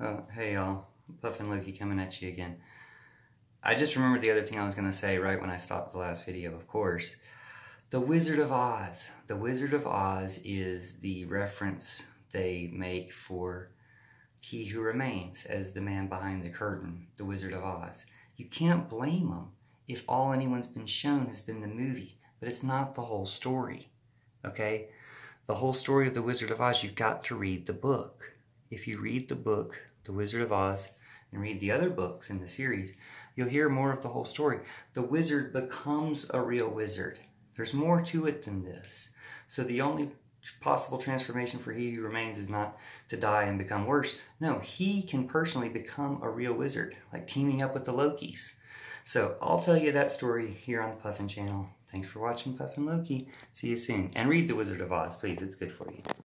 Oh, hey y'all. Puffin Loki coming at you again. I just remembered the other thing I was going to say right when I stopped the last video, of course. The Wizard of Oz. The Wizard of Oz is the reference they make for He Who Remains as the man behind the curtain, the Wizard of Oz. You can't blame them if all anyone's been shown has been the movie, but it's not the whole story. Okay? The whole story of the Wizard of Oz, you've got to read the book. If you read the book, The Wizard of Oz, and read the other books in the series, you'll hear more of the whole story. The wizard becomes a real wizard. There's more to it than this. So the only possible transformation for he who remains is not to die and become worse. No, he can personally become a real wizard, like teaming up with the Lokis. So I'll tell you that story here on the Puffin channel. Thanks for watching Puffin Loki. See you soon. And read The Wizard of Oz, please. It's good for you.